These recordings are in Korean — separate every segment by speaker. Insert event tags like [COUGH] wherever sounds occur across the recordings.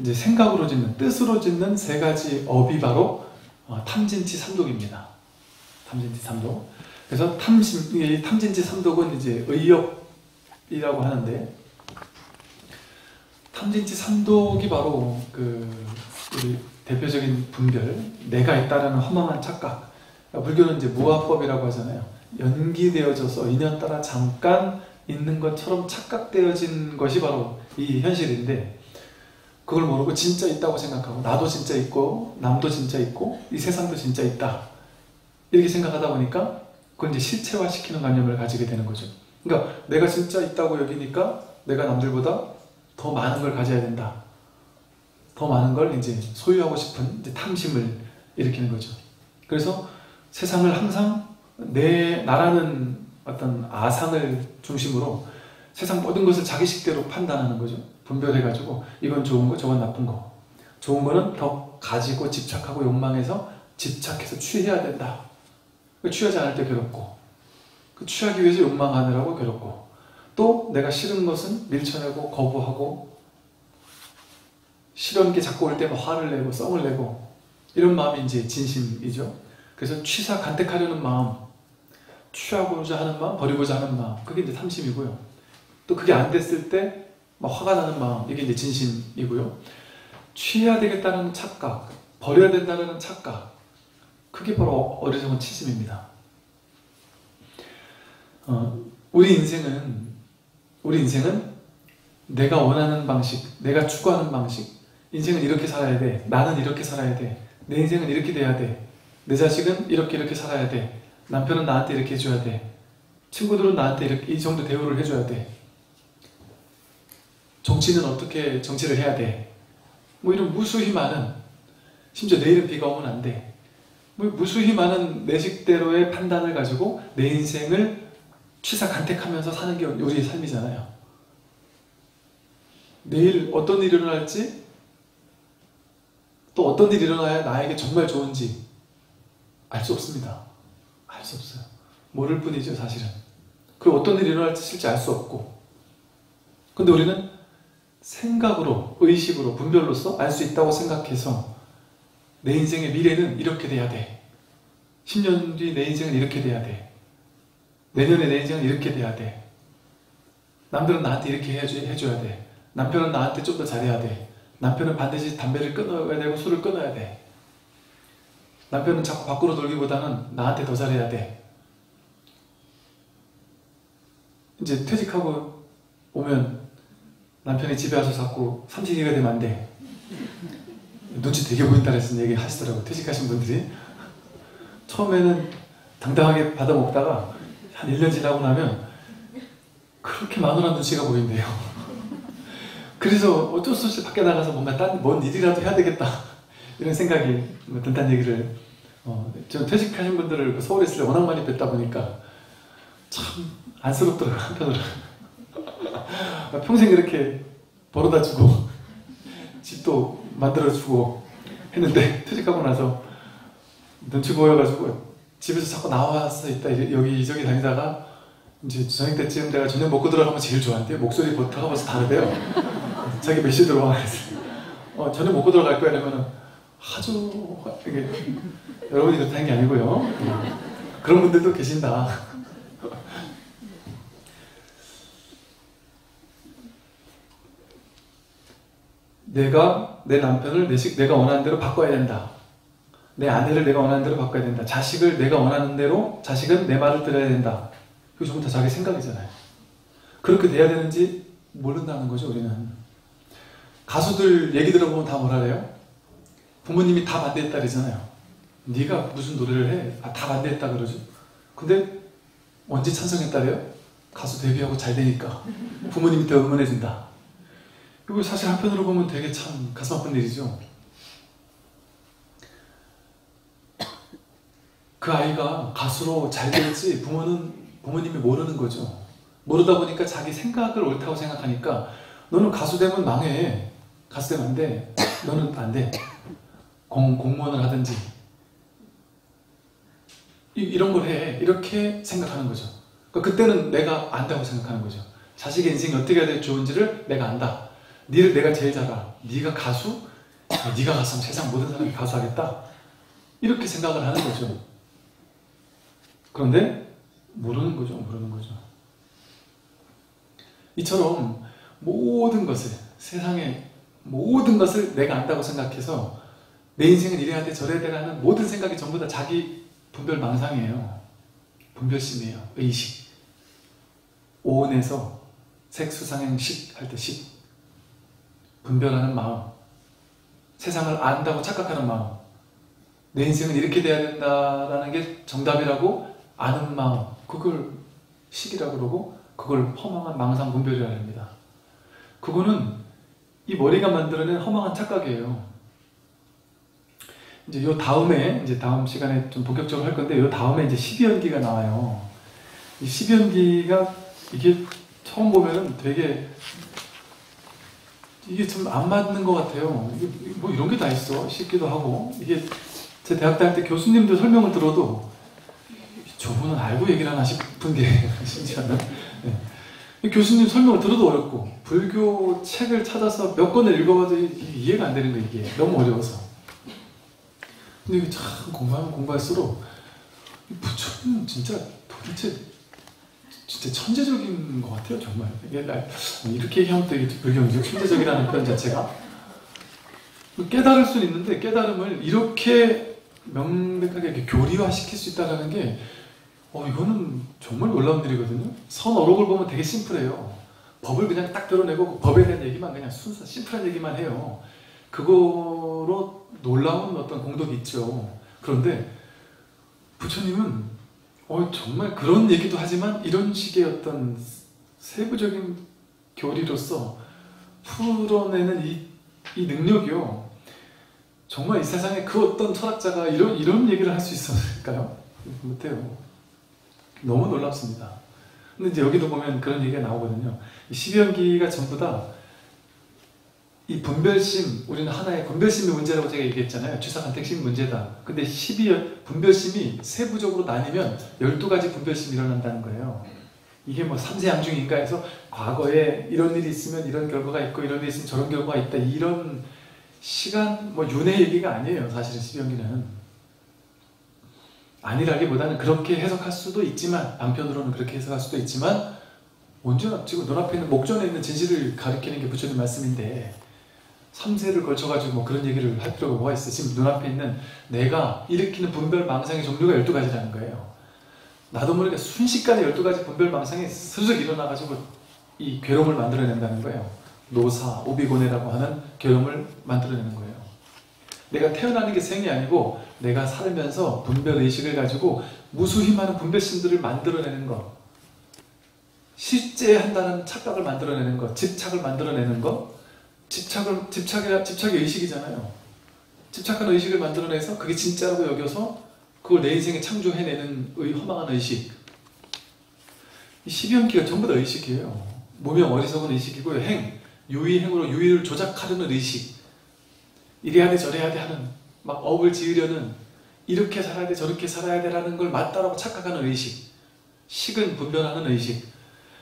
Speaker 1: 이제 생각으로 짓는, 뜻으로 짓는 세 가지 업이 바로 어, 탐진치 삼독입니다. 탐진치 삼독. 그래서 탐심, 이 탐진치 삼독은 이제 의업이라고 하는데, 탐진치 삼독이 바로 그 우리 대표적인 분별, 내가 있다라는 허망한 착각. 그러니까 불교는 이제 무아법이라고 하잖아요. 연기되어져서 인연 따라 잠깐 있는 것처럼 착각되어진 것이 바로 이 현실인데, 그걸 모르고 진짜 있다고 생각하고, 나도 진짜 있고, 남도 진짜 있고, 이 세상도 진짜 있다. 이렇게 생각하다 보니까, 그건 이제 실체화시키는 관념을 가지게 되는 거죠. 그러니까 내가 진짜 있다고 여기니까 내가 남들보다 더 많은 걸 가져야 된다. 더 많은 걸 이제 소유하고 싶은 이제 탐심을 일으키는 거죠. 그래서 세상을 항상 내 나라는 어떤 아상을 중심으로 세상 모든 것을 자기식대로 판단하는 거죠. 분별해가지고 이건 좋은 거, 저건 나쁜 거. 좋은 거는 더 가지고 집착하고 욕망해서 집착해서 취해야 된다. 취하지 않을 때 괴롭고, 그 취하기 위해서 욕망하느라고 괴롭고, 또 내가 싫은 것은 밀쳐내고 거부하고 싫은 게 자꾸 올 때면 화를 내고 썽을 내고 이런 마음이 이제 진심이죠. 그래서 취사 간택하려는 마음, 취하고자 하는 마음, 버리고자 하는 마음, 그게 이제 탐심이고요. 또 그게 안 됐을 때 막 화가 나는 마음, 이게 이제 진심이고요. 취해야 되겠다는 착각, 버려야 된다는 착각, 그게 바로 어리석은 치심입니다. 어, 우리 인생은 우리 인생은 내가 원하는 방식, 내가 추구하는 방식, 인생은 이렇게 살아야 돼. 나는 이렇게 살아야 돼. 내 인생은 이렇게 돼야 돼. 내 자식은 이렇게 이렇게 살아야 돼. 남편은 나한테 이렇게 해줘야 돼. 친구들은 나한테 이렇게 이 정도 대우를 해줘야 돼. 정치는 어떻게 정치를 해야 돼. 뭐 이런 무수히 많은, 심지어 내일은 비가 오면 안 돼. 뭐 무수히 많은 내 식대로의 판단을 가지고 내 인생을 취사 간택하면서 사는 게 우리의 삶이잖아요. 내일 어떤 일이 일어날지, 또 어떤 일이 일어나야 나에게 정말 좋은지 알 수 없습니다. 알 수 없어요. 모를 뿐이죠, 사실은. 그리고 어떤 일이 일어날지 실제 알 수 없고. 근데 우리는 생각으로, 의식으로, 분별로서 알 수 있다고 생각해서 내 인생의 미래는 이렇게 돼야 돼. 10년 뒤 내 인생은 이렇게 돼야 돼. 내년에 내 인생은 이렇게 돼야 돼. 남들은 나한테 이렇게 해줘야 돼. 남편은 나한테 좀 더 잘해야 돼. 남편은 반드시 담배를 끊어야 되고 술을 끊어야 돼. 남편은 자꾸 밖으로 돌기보다는 나한테 더 잘해야 돼. 이제 퇴직하고 오면 남편이 집에 와서 자꾸 삼식이가 되면 안 돼. 눈치 되게 보인다 그래서 얘기 하시더라고요. 퇴직하신 분들이. 처음에는 당당하게 받아먹다가 한 1년 지나고 나면 그렇게 마누라 눈치가 보인대요. 그래서 어쩔 수 없이 밖에 나가서 뭔가 딴, 뭔 일이라도 해야 되겠다. 이런 생각이 든다는 얘기를, 어, 저 퇴직하신 분들을 그 서울에 있을 때 워낙 많이 뵀다 보니까 참 안쓰럽더라고요, 한편으로. 평생 이렇게 벌어다 주고, 집도 만들어 주고 했는데, 퇴직하고 나서 눈치 보여가지고 집에서 자꾸 나와서 있다 여기저기 다니다가 이제 저녁 때쯤 내가 저녁 먹고 들어가면 제일 좋아한대요. 목소리 보타가 벌써 다르대요. 자기 몇 시에 들어와? 어, 저녁 먹고 들어갈 거야 이러면은 아주 이게 여러분이 그렇다는 게 아니고요. 그런 분들도 계신다. 내가 내 남편을 내 식, 내가 원하는 대로 바꿔야 된다. 내 아내를 내가 원하는 대로 바꿔야 된다. 자식을 내가 원하는 대로, 자식은 내 말을 들어야 된다. 그게 전부 다 자기 생각이잖아요. 그렇게 돼야 되는지 모른다는 거죠, 우리는. 가수들 얘기 들어보면 다 뭐라 그래요? 부모님이 다 반대했다 그러잖아요. 네가 무슨 노래를 해? 아, 다 반대했다 그러죠. 근데 언제 찬성했다 그래요? 가수 데뷔하고 잘 되니까. 부모님이 더 응원해준다. 이거 사실 한편으로 보면 되게 참 가슴 아픈 일이죠. 그 아이가 가수로 잘 될지 부모는 부모님이 모르는 거죠. 모르다 보니까 자기 생각을 옳다고 생각하니까 너는 가수 되면 망해. 가수 되면 안 돼. 너는 안 돼. 공, 공무원을 하든지. 이, 런걸 해. 이렇게 생각하는 거죠. 그러니까 그때는 내가 안다고 생각하는 거죠. 자식의 인생이 어떻게 해야 될 좋은지를 내가 안다. 니를 내가 제일 잘 알아. 네가 가수? 아, 네가 가수면 세상 모든 사람이 가수하겠다. 이렇게 생각을 하는 거죠. 그런데 모르는 거죠. 모르는 거죠. 이처럼 모든 것을 세상의 모든 것을 내가 안다고 생각해서 내 인생은 이래야 돼 저래야 돼라는 모든 생각이 전부 다 자기 분별 망상이에요. 분별심이에요. 의식. 오온에서 색수상행식 할 때 식. 분별하는 마음. 세상을 안다고 착각하는 마음. 내 인생은 이렇게 돼야 된다라는 게 정답이라고 아는 마음. 그걸 식이라고 그러고 그걸 허망한 망상 분별이라 합니다. 그거는 이 머리가 만들어낸 허망한 착각이에요. 이제 요 다음에 이제 다음 시간에 좀 본격적으로 할 건데 요 다음에 이제 12연기가 나와요. 이 12연기가 이게 처음 보면은 되게 이게 좀 안 맞는 것 같아요. 이게 뭐 이런 게 다 있어 싶기도 하고 이게 제 대학 다닐 때 교수님들 설명을 들어도 저분은 알고 얘기를 하나 싶은 게 [LAUGHS] 심지어는 네. 교수님 설명을 들어도 어렵고 불교 책을 찾아서 몇 권을 읽어봐도 이해가 안 되는 거 이게 너무 어려워서 근데 이게 참 공부하면 공부할수록 부처는 진짜 도대체 진짜 천재적인 것 같아요 정말. 이게 이렇게 얘기하면 또 불교는 천재적이라는 표현 자체가. 깨달을 수는 있는데 깨달음을 이렇게 명백하게 이렇게 교리화 시킬 수 있다는 게 어, 이거는 정말 놀라운 일이거든요. 선 어록을 보면 되게 심플해요. 법을 그냥 딱 드러내고 그 법에 대한 얘기만 그냥 순수 심플한 얘기만 해요. 그거로 놀라운 어떤 공덕이 있죠. 그런데 부처님은 어, 정말 그런 얘기도 하지만 이런 식의 어떤 세부적인 교리로서 풀어내는 이, 이 능력이요. 정말 이 세상에 그 어떤 철학자가 이런, 이런 얘기를 할 수 있었을까요? 못해요. 너무 놀랍습니다. 근데 이제 여기도 보면 그런 얘기가 나오거든요. 12연기가 전부 다 이 분별심, 우리는 하나의 분별심의 문제라고 제가 얘기했잖아요. 취사간택심 문제다. 근데 12열 분별심이 세부적으로 나뉘면 12가지 분별심이 일어난다는 거예요. 이게 뭐 삼세양중인가 해서 과거에 이런 일이 있으면 이런 결과가 있고 이런 일이 있으면 저런 결과가 있다. 이런 시간, 뭐 윤회 얘기가 아니에요. 사실은 12연기는. 아니라기보다는 그렇게 해석할 수도 있지만 한편으로는 그렇게 해석할 수도 있지만 언제나 지금 눈앞에 있는 목전에 있는 진실을 가리키는 게 부처님 말씀인데 3세를 걸쳐가지고 뭐 그런 얘기를 할 필요가 뭐가 있어. 지금 눈앞에 있는 내가 일으키는 분별 망상의 종류가 12가지라는 거예요. 나도 모르게 순식간에 12가지 분별 망상이 스르륵 일어나가지고 이 괴로움을 만들어낸다는 거예요. 노사, 오비고네라고 하는 괴로움을 만들어내는 거예요. 내가 태어나는 게 생이 아니고 내가 살면서 분별의식을 가지고 무수히 많은 분별심들을 만들어내는 것 실제 한다는 착각을 만들어내는 것, 집착을 만들어내는 것 집착을, 집착이, 집착의 의식이잖아요. 집착하는 의식을 만들어내서 그게 진짜라고 여겨서 그걸 내 인생에 창조해내는 의, 허망한 의식. 이 12연기가 전부 다 의식이에요. 무명 어리석은 의식이고요. 행, 유의행으로 유의를 조작하려는 의식. 이래야 돼 저래야 돼 하는 막 업을 지으려는 이렇게 살아야 돼 저렇게 살아야 돼라는 걸 맞다라고 착각하는 의식. 식은 분별하는 의식.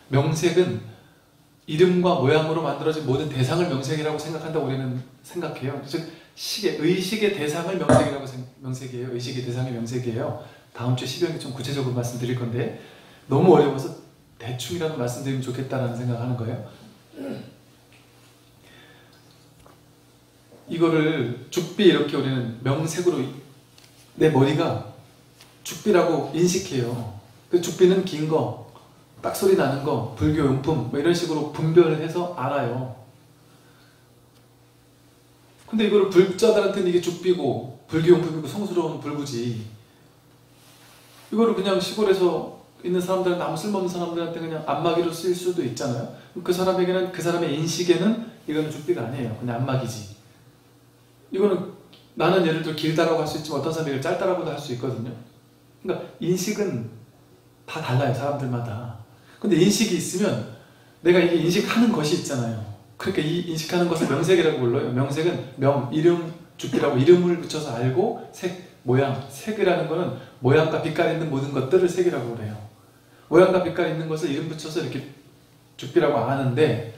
Speaker 1: 명색은 이름과 모양으로 만들어진 모든 대상을 명색이라고 생각한다고 우리는 생각해요. 즉 식의 의식의 대상을 명색이라고 명색이에요. 의식의 대상이 명색이에요. 다음 주 12연기 좀 구체적으로 말씀드릴 건데 너무 어려워서 대충이라도 말씀드리면 좋겠다는 생각하는 거예요. 이거를 죽비 이렇게 우리는 명색으로 내 머리가 죽비라고 인식해요. 그 죽비는 긴 거, 딱 소리 나는 거, 불교 용품 뭐 이런 식으로 분별을 해서 알아요. 근데 이거를 불자들한테는 이게 죽비고 불교 용품이고 성스러운 불구지. 이거를 그냥 시골에서 있는 사람들은 아무 쓸모없는 사람들한테 그냥 안마기로 쓸 수도 있잖아요. 그 사람에게는 그 사람의 인식에는 이거는 죽비가 아니에요. 그냥 안마기지. 이거는 나는 예를 들어 길다라고 할 수 있지만 어떤 사람이 짧다라고도 할 수 있거든요. 그러니까 인식은 다 달라요. 사람들마다. 근데 인식이 있으면 내가 이게 인식하는 것이 있잖아요. 그러니까 이 인식하는 것을 명색이라고 불러요. 명색은 명, 이름, 죽기라고 이름을 붙여서 알고 색, 모양, 색이라는 것은 모양과 빛깔 있는 모든 것들을 색이라고 그래요. 모양과 빛깔 있는 것을 이름 붙여서 이렇게 죽비라고 아는데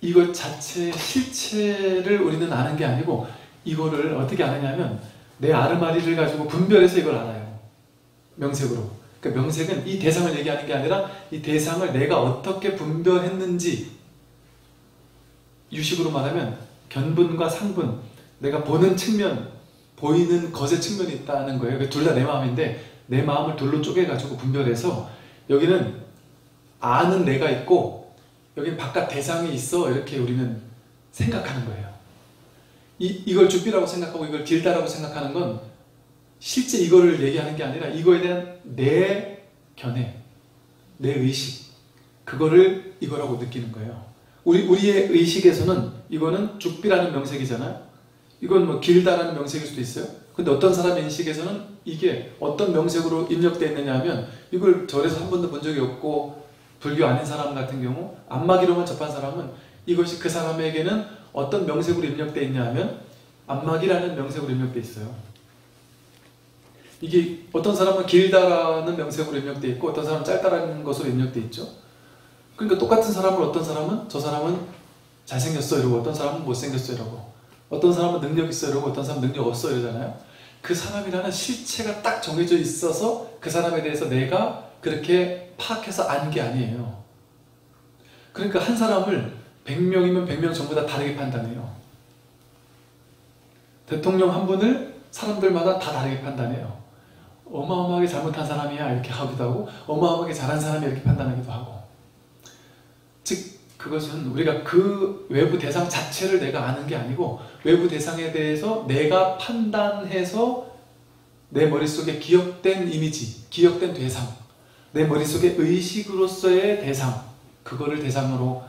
Speaker 1: 이것 자체의 실체를 우리는 아는 게 아니고 이거를 어떻게 아느냐면 내 아르마리를 가지고 분별해서 이걸 알아요. 명색으로. 그러니까 명색은 이 대상을 얘기하는 게 아니라 이 대상을 내가 어떻게 분별했는지 유식으로 말하면 견분과 상분 내가 보는 측면 보이는 것의 측면이 있다는 거예요. 둘 다 내 마음인데 내 마음을 둘로 쪼개가지고 분별해서 여기는 아는 내가 있고 여기 바깥 대상이 있어 이렇게 우리는 생각하는 거예요. 이, 이걸 주비라고 생각하고 이걸 길다라고 생각하는 건 실제 이거를 얘기하는 게 아니라 이거에 대한 내 견해, 내 의식 그거를 이거라고 느끼는 거예요. 우리, 우리의 의식에서는 이거는 죽비라는 명색이잖아요. 이건 뭐 길다라는 명색일 수도 있어요. 근데 어떤 사람의 인식에서는 이게 어떤 명색으로 입력되어 있느냐 하면 이걸 절에서 한 번도 본 적이 없고 불교 아닌 사람 같은 경우 안마기로만 접한 사람은 이것이 그 사람에게는 어떤 명색으로 입력되어 있냐 하면 안마기라는 명색으로 입력되어 있어요. 이게 어떤 사람은 길다라는 명색으로 입력되어 있고 어떤 사람은 짧다라는 것으로 입력되어 있죠. 그러니까 똑같은 사람을 어떤 사람은 저 사람은 잘생겼어 이러고 어떤 사람은 못생겼어 이러고 어떤 사람은 능력 있어 이러고 어떤 사람은 능력 없어 이러잖아요. 그 사람이라는 실체가 딱 정해져 있어서 그 사람에 대해서 내가 그렇게 파악해서 안 게 아니에요. 그러니까 한 사람을 100명이면 100명 전부 다 다르게 판단해요. 대통령 한 분을 사람들마다 다 다르게 판단해요. 어마어마하게 잘못한 사람이야 이렇게 하기도 하고 어마어마하게 잘한 사람이 이렇게 판단하기도 하고 즉 그것은 우리가 그 외부 대상 자체를 내가 아는 게 아니고 외부 대상에 대해서 내가 판단해서 내 머릿속에 기억된 이미지, 기억된 대상 내 머릿속에 의식으로서의 대상 그거를 대상으로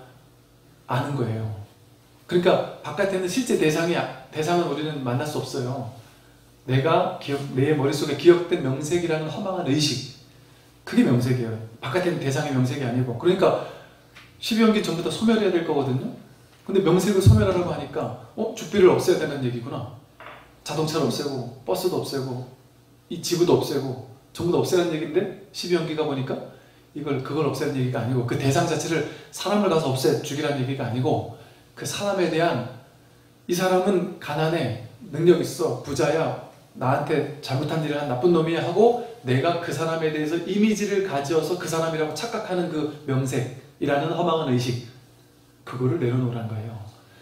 Speaker 1: 아는 거예요. 그러니까 바깥에는 실제 대상이 대상은 우리는 만날 수 없어요. 내가 기억, 내 머릿속에 기억된 명색이라는 허망한 의식 그게 명색이에요. 바깥에는 대상의 명색이 아니고 그러니까 12연기 전부 다 소멸해야 될 거거든요. 근데 명색을 소멸하라고 하니까 어? 죽비를 없애야 되는 얘기구나. 자동차를 없애고 버스도 없애고 이 지구도 없애고 전부 다 없애라는 얘기인데 12연기가 보니까 이걸 그걸 없애는 얘기가 아니고 그 대상 자체를 사람을 가서 없애 죽이라는 얘기가 아니고 그 사람에 대한 이 사람은 가난해 능력 있어 부자야 나한테 잘못한 일을 한 나쁜 놈이야 하고 내가 그 사람에 대해서 이미지를 가지어서 그 사람이라고 착각하는 그 명색이라는 허망한 의식 그거를 내려놓으란 거예요.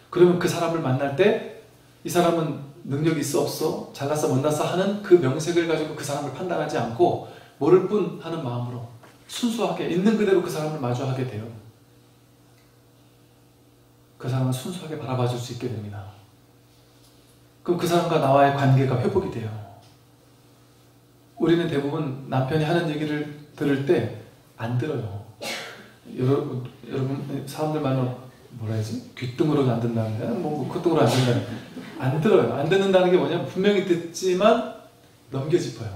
Speaker 1: 그러면 그 사람을 만날 때 이 사람은 능력이 있어 없어 잘났어 못났어 하는 그 명색을 가지고 그 사람을 판단하지 않고 모를 뿐 하는 마음으로 순수하게 있는 그대로 그 사람을 마주하게 돼요. 그 사람은 순수하게 바라봐 줄 수 있게 됩니다. 그럼 그 사람과 나와의 관계가 회복이 돼요. 우리는 대부분 남편이 하는 얘기를 들을 때 안 들어요. 여러분, 여러분 사람들 말로 뭐라 해야지? 귀뚱으로 안 듣는다는 거야? 뭐 콧등으로 안 듣는다는 거야? 안 들어요. 안 듣는다는 게 뭐냐면 분명히 듣지만 넘겨짚어요.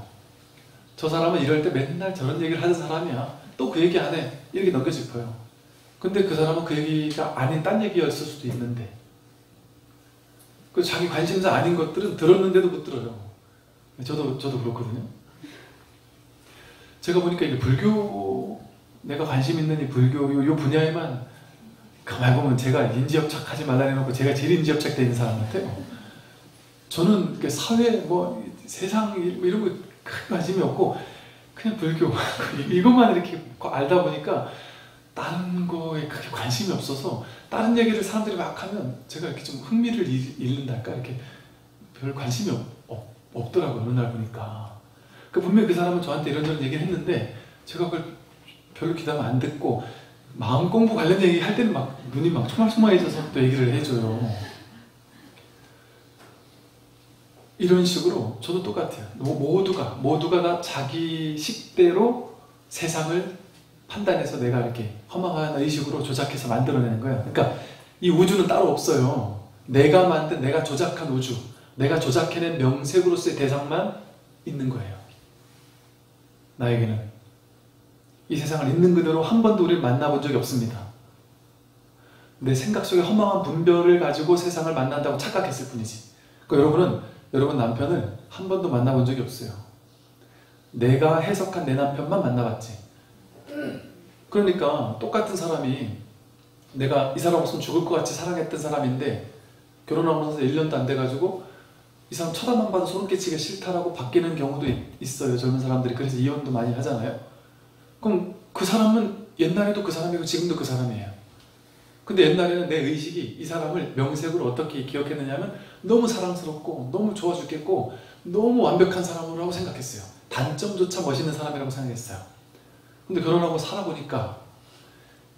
Speaker 1: 저 사람은 이럴 때 맨날 저런 얘기를 하는 사람이야. 또 그 얘기 안 해. 이렇게 넘겨짚어요. 근데 그 사람은 그 얘기가 아닌 딴 얘기였을 수도 있는데 그 자기 관심사 아닌 것들은 들었는데도 못 들어요. 저도 저도 그렇거든요. 제가 보니까 이게 불교 내가 관심 있는 이 불교 요, 요 분야에만 가만 보면 제가 인지협착하지 말라 해놓고 제가 제일 인지협착되어 있는 사람 같아요. 저는 사회 뭐 세상 뭐 이런 거큰 관심이 없고 그냥 불교 [LAUGHS] 이것만 이렇게 알다 보니까 다른 거에 크게 관심이 없어서 다른 얘기를 사람들이 막 하면 제가 이렇게 좀 흥미를 잃는달까? 이렇게 별 관심이 없, 없, 없더라고요 어느 날 보니까. 그 분명히 그 사람은 저한테 이런저런 얘기를 했는데 제가 그걸 별로 기다면 안 듣고 마음 공부 관련 얘기 할 때는 막 눈이 막 초말초말해져서 또 얘기를 해줘요. 이런 식으로 저도 똑같아요. 모두가 모두가 다 자기 식대로 세상을 판단해서 내가 이렇게 허망한 의식으로 조작해서 만들어내는 거예요. 그러니까 이 우주는 따로 없어요. 내가 만든, 내가 조작한 우주, 내가 조작해낸 명색으로서의 대상만 있는 거예요. 나에게는. 이 세상을 있는 그대로 한 번도 우리를 만나본 적이 없습니다. 내 생각 속에 허망한 분별을 가지고 세상을 만난다고 착각했을 뿐이지. 그러니까 여러분은 여러분 남편을 한 번도 만나본 적이 없어요. 내가 해석한 내 남편만 만나봤지. 그러니까 똑같은 사람이 내가 이 사람 없으면 죽을 것 같이 사랑했던 사람인데 결혼하고 나서 1년도 안 돼가지고 이 사람 쳐다만 봐도 소름 끼치게 싫다라고 바뀌는 경우도 있어요. 젊은 사람들이. 그래서 이혼도 많이 하잖아요. 그럼 그 사람은 옛날에도 그 사람이고 지금도 그 사람이에요. 근데 옛날에는 내 의식이 이 사람을 명색으로 어떻게 기억했느냐면 너무 사랑스럽고 너무 좋아 죽겠고 너무 완벽한 사람이라고 생각했어요. 단점조차 멋있는 사람이라고 생각했어요. 근데 결혼하고 살아보니까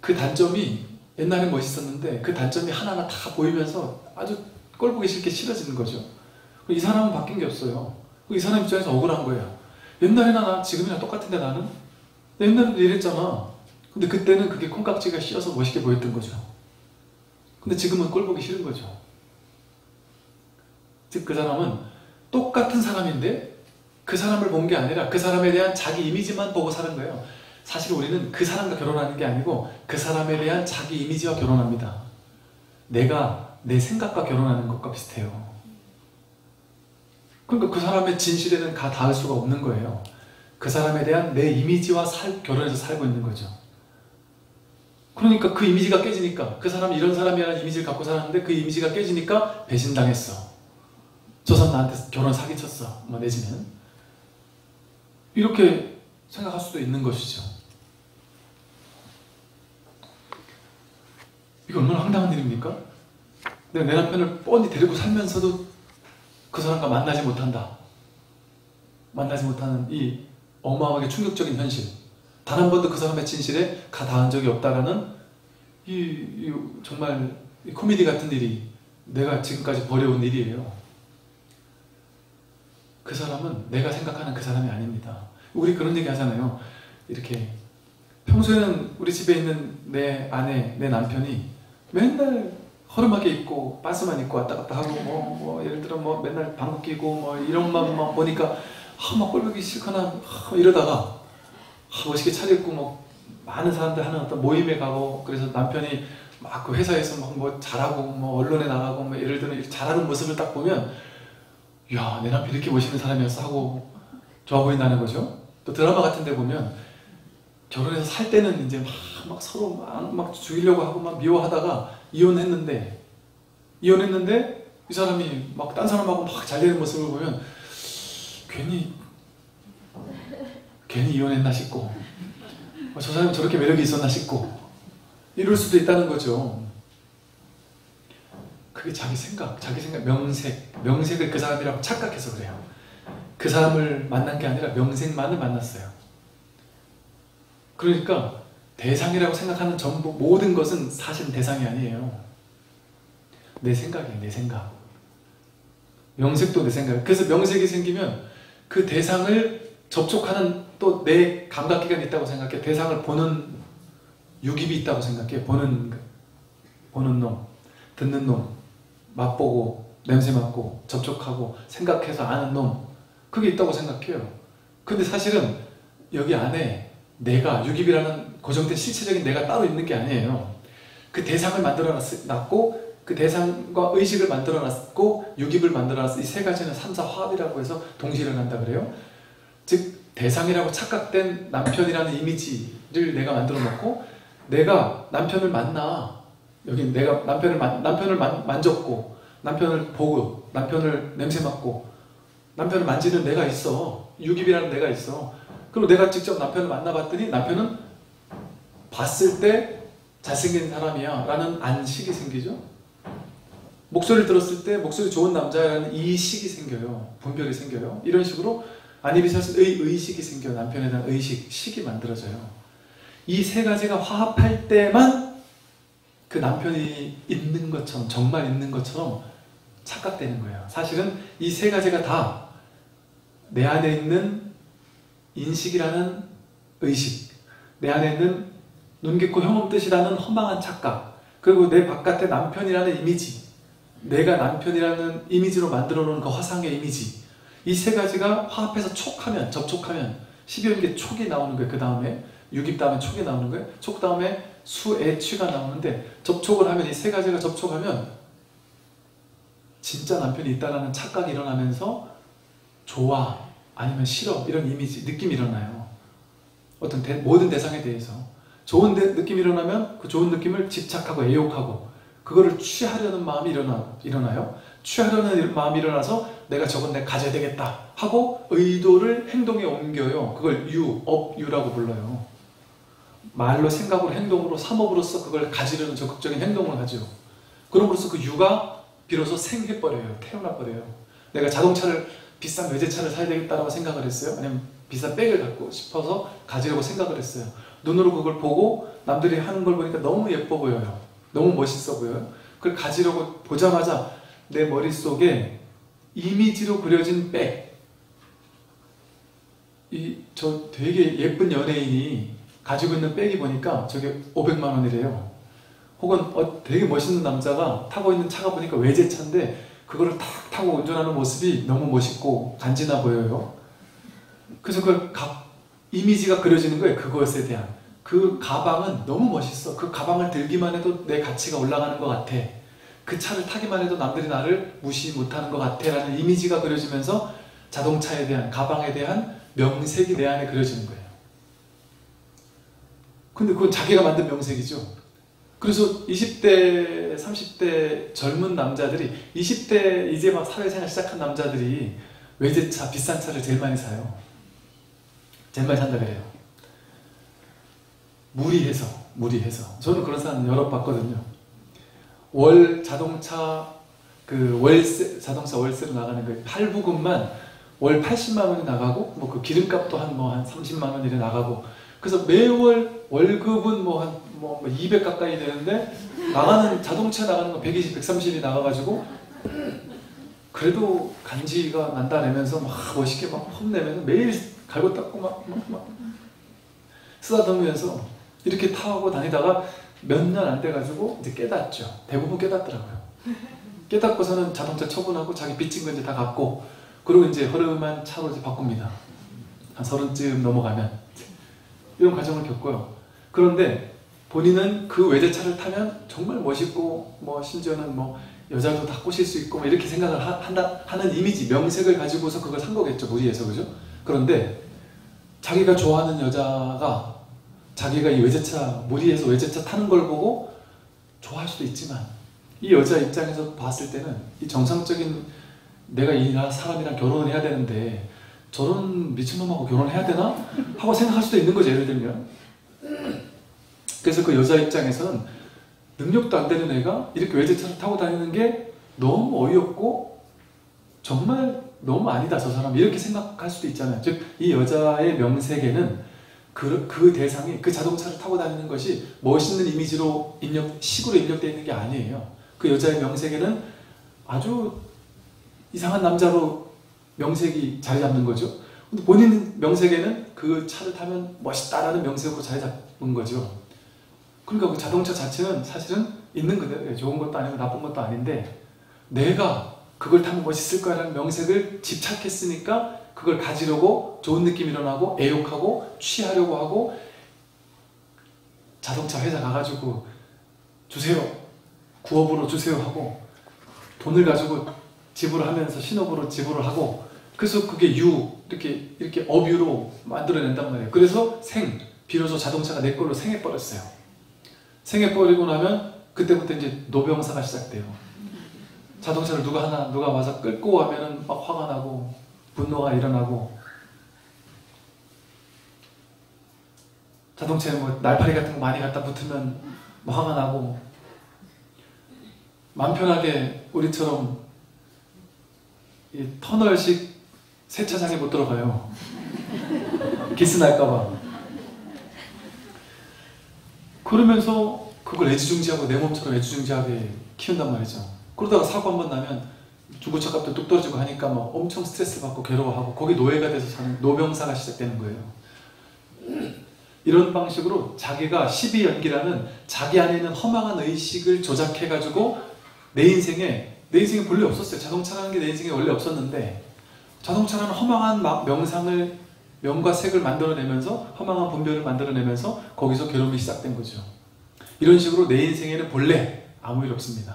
Speaker 1: 그 단점이 옛날엔 멋있었는데 그 단점이 하나하나 다 보이면서 아주 꼴보기 싫게 싫어지는 거죠. 이 사람은 바뀐 게 없어요. 이 사람 입장에서 억울한 거예요. 옛날이나 나 지금이나 똑같은데 나는 옛날에도 이랬잖아. 근데 그때는 그게 콩깍지가 씌어서 멋있게 보였던 거죠. 근데 지금은 꼴보기 싫은 거죠. 즉 그 사람은 똑같은 사람인데 그 사람을 본 게 아니라 그 사람에 대한 자기 이미지만 보고 사는 거예요. 사실 우리는 그 사람과 결혼하는 게 아니고 그 사람에 대한 자기 이미지와 결혼합니다. 내가 내 생각과 결혼하는 것과 비슷해요. 그러니까 그 사람의 진실에는 가 닿을 수가 없는 거예요. 그 사람에 대한 내 이미지와 살, 결혼해서 살고 있는 거죠. 그러니까 그 이미지가 깨지니까 그 사람이 이런 사람이라는 이미지를 갖고 살았는데 그 이미지가 깨지니까 배신당했어. 저 사람 나한테 결혼 사기쳤어. 뭐 내지는 이렇게 생각할 수도 있는 것이죠. 이거 얼마나 황당한 일입니까? 내가 내 남편을 뻔히 데리고 살면서도 그 사람과 만나지 못한다. 만나지 못하는 이 어마어마하게 충격적인 현실. 단 한 번도 그 사람의 진실에 가 닿은 적이 없다라는 이, 이 정말 이 코미디 같은 일이 내가 지금까지 벌여온 일이에요. 그 사람은 내가 생각하는 그 사람이 아닙니다. 우리 그런 얘기 하잖아요. 이렇게 평소에는 우리 집에 있는 내 아내, 내 남편이 맨날 허름하게 입고 빤스만 입고 왔다 갔다 하고 뭐, 뭐 예를 들어 뭐 맨날 방귀 끼고 뭐 이런 것만 보니까 아, 막 꼴보기 싫거나 아, 이러다가 아, 멋있게 차려입고 뭐 많은 사람들 하는 어떤 모임에 가고 그래서 남편이 막 그 회사에서 막 뭐 잘하고 뭐 언론에 나가고 뭐 예를 들어 잘하는 모습을 딱 보면 야 내 남편 이렇게 멋있는 사람이었어 하고 좋아 보인다는 거죠. 또 드라마 같은 데 보면 결혼해서 살 때는 이제 막, 막 서로 막, 막 죽이려고 하고 막 미워하다가 이혼했는데 이혼했는데 이 사람이 막 딴 사람하고 막 잘 되는 모습을 보면 괜히 괜히 이혼했나 싶고 어, 저 사람이 저렇게 매력이 있었나 싶고 이럴 수도 있다는 거죠. 그게 자기 생각, 자기 생각, 명색, 명색을 그 사람이라고 착각해서 그래요. 그 사람을 만난 게 아니라 명색만을 만났어요. 그러니까 대상이라고 생각하는 전부 모든 것은 사실 대상이 아니에요. 내 생각이에요, 내 생각. 명색도 내 생각. 그래서 명색이 생기면 그 대상을 접촉하는 또 내 감각기관이 있다고 생각해. 대상을 보는 유깁이 있다고 생각해. 보는, 보는 놈, 듣는 놈, 맛보고, 냄새 맡고, 접촉하고, 생각해서 아는 놈. 그게 있다고 생각해요. 근데 사실은 여기 안에 내가, 유깁이라는 고정된 실체적인 내가 따로 있는 게 아니에요. 그 대상을 만들어 놨고, 그 대상과 의식을 만들어 놨고, 유깁을 만들어 놨어. 이세 가지는 삼사 화합이라고 해서 동시에 일어난다 그래요. 즉, 대상이라고 착각된 남편이라는 이미지를 내가 만들어 놓고, 내가 남편을 만나. 여기 내가 남편을, 만, 남편을 만, 만졌고, 남편을 보고, 남편을 냄새 맡고, 남편을 만지는 내가 있어. 유깁이라는 내가 있어. 그리고 내가 직접 남편을 만나봤더니 남편은 봤을 때 잘생긴 사람이야 라는 안식이 생기죠. 목소리를 들었을 때 목소리 좋은 남자라는 이식이 생겨요. 분별이 생겨요. 이런 식으로 아니비사스의 의식이 생겨 남편에 대한 의식, 식이 만들어져요. 이 세 가지가 화합할 때만 그 남편이 있는 것처럼 정말 있는 것처럼 착각되는 거예요. 사실은 이 세 가지가 다 내 안에 있는 인식이라는 의식, 내 안에 있는 눈 깊고 혐오 뜻이라는 허망한 착각, 그리고 내 바깥에 남편이라는 이미지, 내가 남편이라는 이미지로 만들어 놓은 그 화상의 이미지, 이 세 가지가 화합해서 촉하면, 접촉하면, 12연계 촉이 나오는 거예요. 그 다음에, 유깁 다음에 촉이 나오는 거예요. 촉 다음에 수애취가 나오는데, 접촉을 하면, 이 세 가지가 접촉하면, 진짜 남편이 있다라는 착각이 일어나면서, 좋아, 아니면 싫어, 이런 이미지, 느낌이 일어나요. 어떤 대, 모든 대상에 대해서. 좋은 데- 느낌이 일어나면 그 좋은 느낌을 집착하고 애욕하고 그거를 취하려는 마음이 일어나, 일어나요. 취하려는 일- 마음이 일어나서 내가 저건 내가 가져야 되겠다 하고 의도를 행동에 옮겨요. 그걸 유, 업유라고 불러요. 말로 생각으로 행동으로 삼업으로서 그걸 가지려는 적극적인 행동을 하죠. 그럼으로써 그 유가 비로소 생해버려요. 태어나버려요. 내가 자동차를 비싼 외제차를 사야 되겠다라고 생각을 했어요. 아니면 비싼 백을 갖고 싶어서 가지려고 생각을 했어요. 눈으로 그걸 보고 남들이 하는 걸 보니까 너무 예뻐 보여요. 너무 멋있어 보여요. 그걸 가지려고 보자마자 내 머릿속에 이미지로 그려진 백. 이, 저 되게 예쁜 연예인이 가지고 있는 백이 보니까 저게 500만 원이래요. 혹은 어, 되게 멋있는 남자가 타고 있는 차가 보니까 외제차인데 그거를 탁 타고 운전하는 모습이 너무 멋있고 간지나 보여요. 그래서 그 가, 이미지가 그려지는 거예요. 그것에 대한. 그 가방은 너무 멋있어. 그 가방을 들기만 해도 내 가치가 올라가는 것 같아. 그 차를 타기만 해도 남들이 나를 무시 못하는 것 같아. 라는 이미지가 그려지면서 자동차에 대한, 가방에 대한 명색이 내 안에 그려지는 거예요. 근데 그건 자기가 만든 명색이죠. 그래서 20대, 30대 젊은 남자들이 20대 이제 막 사회생활 시작한 남자들이 외제차, 비싼 차를 제일 많이 사요. 제일 많이 산다 그래요. 무리해서, 무리해서. 저는 그런 사람 여러 봤거든요. 월 자동차 그 월세 자동차 월세로 나가는 그 할부금만 월 80만 원이 나가고 뭐 그 기름값도 한 뭐한 30만 원 이래 나가고 그래서 매월 월급은 뭐 한 뭐 200 가까이 되는데 나가는 자동차 나가는 거 120, 130이 나가가지고 그래도 간지가 난다 내면서 막 멋있게 막 폼내면서 매일 갈고 닦고 막, 막, 막 쓰다듬으면서 이렇게 타고 다니다가 몇 년 안 돼가지고 이제 깨닫죠. 대부분 깨닫더라고요. 깨닫고서는 자동차 처분하고 자기 빚진 거 이제 다 갚고 그리고 이제 허름한 차로 이제 바꿉니다. 한 서른쯤 넘어가면 이런 과정을 겪고요. 그런데 본인은 그 외제차를 타면 정말 멋있고 뭐 심지어는 뭐 여자도 다 꼬실 수 있고 뭐 이렇게 생각을 하, 한다, 하는 이미지 명색을 가지고서 그걸 산 거겠죠 무리해서 그죠? 그런데 자기가 좋아하는 여자가 자기가 이 외제차 무리해서 외제차 타는 걸 보고 좋아할 수도 있지만 이 여자 입장에서 봤을 때는 이 정상적인 내가 이 사람이랑 결혼을 해야 되는데 저런 미친놈하고 결혼해야 되나? 하고 생각할 수도 있는 거죠 예를 들면 그래서 그 여자 입장에서는 능력도 안 되는 애가 이렇게 외제차를 타고 다니는 게 너무 어이없고 정말 너무 아니다 저 사람. 이렇게 생각할 수도 있잖아요. 즉 이 여자의 명색에는 그, 그 대상이 그 자동차를 타고 다니는 것이 멋있는 이미지로 입력, 식으로 입력되어 있는 게 아니에요. 그 여자의 명색에는 아주 이상한 남자로 명색이 자리 잡는 거죠. 본인 명색에는 그 차를 타면 멋있다라는 명색으로 자리 잡은 거죠 그러니까 그 자동차 자체는 사실은 있는 그대로 좋은 것도 아니고 나쁜 것도 아닌데 내가 그걸 타면 멋있을 거라는 명색을 집착했으니까 그걸 가지려고 좋은 느낌이 일어나고 애욕하고 취하려고 하고 자동차 회사 가가지고 주세요. 구업으로 주세요 하고 돈을 가지고 지불을 하면서 신업으로 지불을 하고 그래서 그게 유 이렇게 이렇게 업유로 만들어낸단 말이에요. 그래서 생 비로소 자동차가 내 걸로 생해버렸어요 생해버리고 나면 그때부터 이제 노병사가 시작돼요. 자동차를 누가 하나 누가 와서 끌고 가면은 막 화가 나고 분노가 일어나고 자동차에 뭐 날파리 같은 거 많이 갖다 붙으면 뭐 화가 나고 맘 편하게 우리처럼 이 터널식 세차장에 못 들어가요. [LAUGHS] 기스 날까봐. 그러면서 그걸 애지중지하고 내 몸처럼 애지중지하게 키운단 말이죠. 그러다가 사고 한 번 나면 중고차 값도 뚝 떨어지고 하니까 막 엄청 스트레스 받고 괴로워하고 거기 노예가 돼서 사는 노병사가 시작되는 거예요. 이런 방식으로 자기가 12연기라는 자기 안에 있는 허망한 의식을 조작해가지고 내 인생에 내 인생에 본래 없었어요. 자동차라는 게 내 인생에 원래 없었는데 자동차라는 허망한 명상을 명과 색을 만들어내면서 허망한 분별을 만들어내면서 거기서 괴로움이 시작된 거죠. 이런 식으로 내 인생에는 본래 아무 일 없습니다.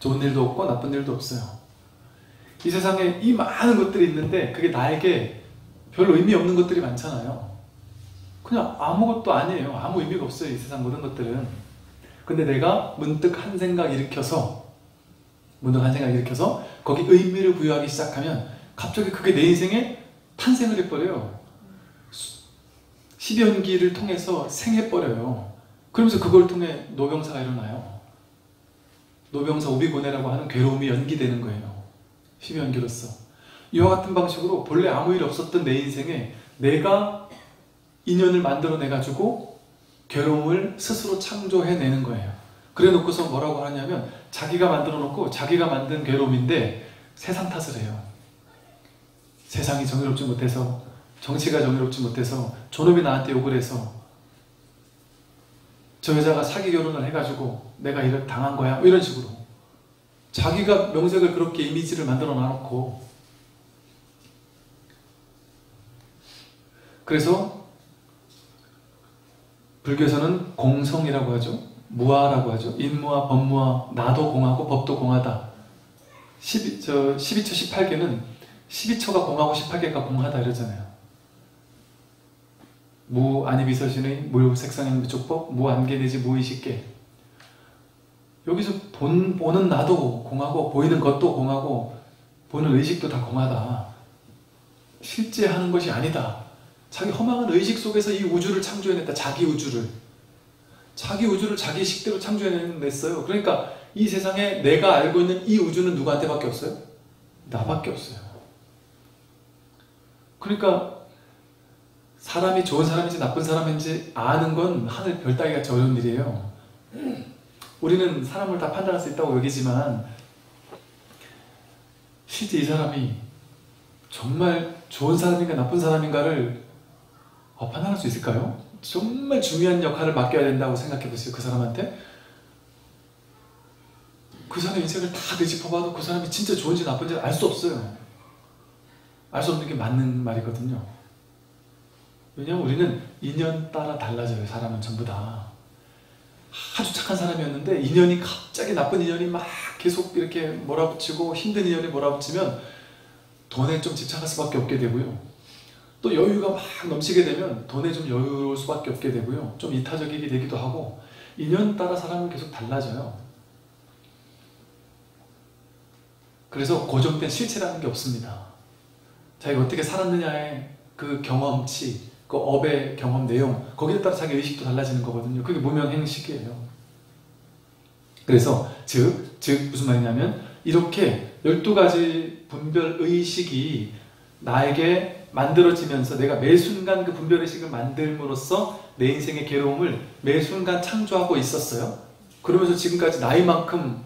Speaker 1: 좋은 일도 없고 나쁜 일도 없어요. 이 세상에 이 많은 것들이 있는데 그게 나에게 별로 의미 없는 것들이 많잖아요. 그냥 아무것도 아니에요. 아무 의미가 없어요. 이 세상 모든 것들은. 근데 내가 문득 한 생각 일으켜서 문득 한 생각 일으켜서 거기 의미를 부여하기 시작하면 갑자기 그게 내 인생에 탄생을 해버려요. 10연기를 통해서 생해버려요. 그러면서 그걸 통해 노병사가 일어나요. 노병사 오비고뇌라고 하는 괴로움이 연기되는 거예요. 10연기로서. 이와 같은 방식으로 본래 아무 일 없었던 내 인생에 내가 인연을 만들어내가지고 괴로움을 스스로 창조해내는 거예요. 그래 놓고서 뭐라고 하냐면 자기가 만들어 놓고 자기가 만든 괴로움인데 세상 탓을 해요. 세상이 정의롭지 못해서 정치가 정의롭지 못해서 저놈이 나한테 욕을 해서 저 여자가 사기 결혼을 해가지고 내가 이걸 당한 거야 뭐 이런 식으로 자기가 명색을 그렇게 이미지를 만들어 놔놓고 그래서 불교에서는 공성이라고 하죠. 무아라고 하죠. 인무아, 법무아, 나도 공하고 법도 공하다. 12, 저 12처 18개는 12처가 공하고 18개가 공하다 이러잖아요. 무 안이 비서신의 무색상인 무촉법 무안개 내지 무의식계 여기서 본, 보는 나도 공하고 보이는 것도 공하고 보는 의식도 다 공하다. 실제 하는 것이 아니다. 자기 허망한 의식 속에서 이 우주를 창조해냈다. 자기 우주를. 자기 우주를 자기 식대로 창조해냈어요. 그러니까 이 세상에 내가 알고 있는 이 우주는 누구한테 밖에 없어요? 나밖에 없어요. 그러니까 사람이 좋은 사람인지 나쁜 사람인지 아는 건 하늘 별 따기가 어려운 일이에요. 우리는 사람을 다 판단할 수 있다고 여기지만 실제 이 사람이 정말 좋은 사람인가 나쁜 사람인가를 어, 판단할 수 있을까요? 정말 중요한 역할을 맡겨야 된다고 생각해 보세요. 그 사람한테. 그 사람의 인생을 다 되짚어봐도 그 사람이 진짜 좋은지 나쁜지 알 수 없어요. 알 수 없는 게 맞는 말이거든요. 왜냐하면 우리는 인연 따라 달라져요. 사람은 전부 다. 아주 착한 사람이었는데 인연이 갑자기 나쁜 인연이 막 계속 이렇게 몰아붙이고 힘든 인연이 몰아붙이면 돈에 좀 집착할 수밖에 없게 되고요. 또 여유가 막 넘치게 되면 돈에 좀 여유로울 수밖에 없게 되고요. 좀 이타적이게 되기도 하고 인연 따라 사람은 계속 달라져요. 그래서 고정된 실체라는 게 없습니다. 자기가 어떻게 살았느냐의 그 경험치, 그 업의 경험 내용 거기에 따라 자기 의식도 달라지는 거거든요. 그게 무명행식이에요. 그래서 즉, 즉 무슨 말이냐면 이렇게 12가지 분별 의식이 나에게 만들어지면서 내가 매 순간 그 분별 의식을 만들므로써 내 인생의 괴로움을 매 순간 창조하고 있었어요. 그러면서 지금까지 나이만큼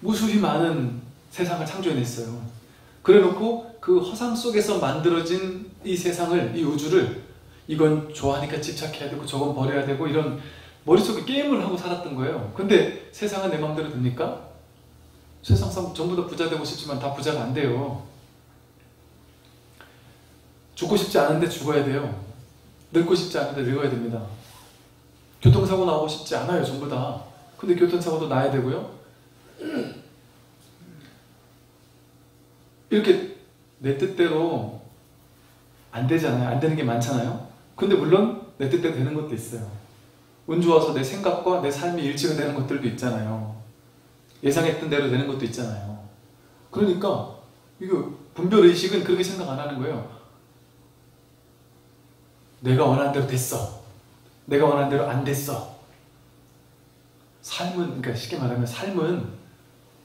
Speaker 1: 무수히 많은 세상을 창조해냈어요. 그래 놓고 그 허상 속에서 만들어진 이 세상을, 이 우주를 이건 좋아하니까 집착해야 되고 저건 버려야 되고 이런 머릿속에 게임을 하고 살았던 거예요. 근데 세상은 내 마음대로 됩니까? 세상 전부 다 부자 되고 싶지만 다 부자가 안 돼요. 죽고 싶지 않은데 죽어야 돼요. 늙고 싶지 않은데 늙어야 됩니다. 교통사고 나고 싶지 않아요, 전부 다. 근데 교통사고도 나야 되고요. 이렇게 내 뜻대로 안 되잖아요. 안 되는 게 많잖아요. 근데 물론 내 뜻대로 되는 것도 있어요. 운 좋아서 내 생각과 내 삶이 일치가 되는 것들도 있잖아요. 예상했던 대로 되는 것도 있잖아요. 그러니까 이거 분별 의식은 그렇게 생각 안 하는 거예요. 내가 원하는 대로 됐어. 내가 원하는 대로 안 됐어. 삶은 그러니까 쉽게 말하면 삶은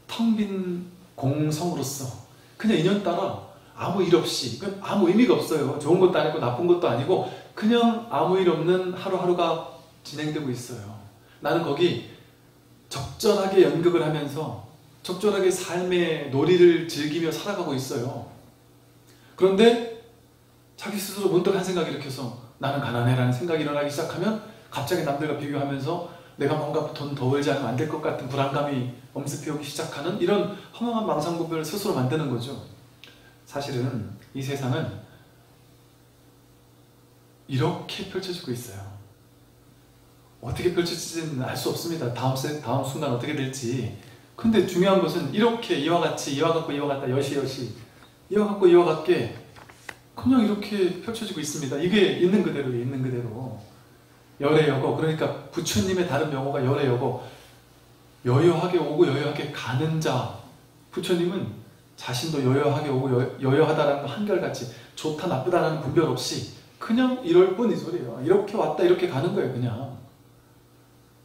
Speaker 1: 텅 빈 공성으로서 그냥 인연 따라 아무 일 없이 아무 의미가 없어요. 좋은 것도 아니고 나쁜 것도 아니고 그냥 아무 일 없는 하루하루가 진행되고 있어요. 나는 거기 적절하게 연극을 하면서 적절하게 삶의 놀이를 즐기며 살아가고 있어요. 그런데 자기 스스로 문득 한 생각이 일으켜서 나는 가난해라는 생각이 일어나기 시작하면 갑자기 남들과 비교하면서 내가 뭔가 돈 더 벌지 않으면 안 될 것 같은 불안감이 엄습해 오기 시작하는 이런 허망한 망상구별을 스스로 만드는 거죠. 사실은 이 세상은 이렇게 펼쳐지고 있어요. 어떻게 펼쳐질지는 알 수 없습니다. 다음, 세, 다음 순간 어떻게 될지. 근데 중요한 것은 이렇게 이와 같이 이와 같고 이와 같다 여시여시 이와 같고 이와 같게 그냥 이렇게 펼쳐지고 있습니다. 이게 있는 그대로 있는 그대로 열애여고 그러니까 부처님의 다른 명호가 열애여고 여여하게 오고 여여하게 가는 자 부처님은 자신도 여여하게 오고 여, 여하다라는 거 한결같이 좋다 나쁘다라는 분별 없이 그냥 이럴 뿐 이 소리예요. 이렇게 왔다 이렇게 가는 거예요 그냥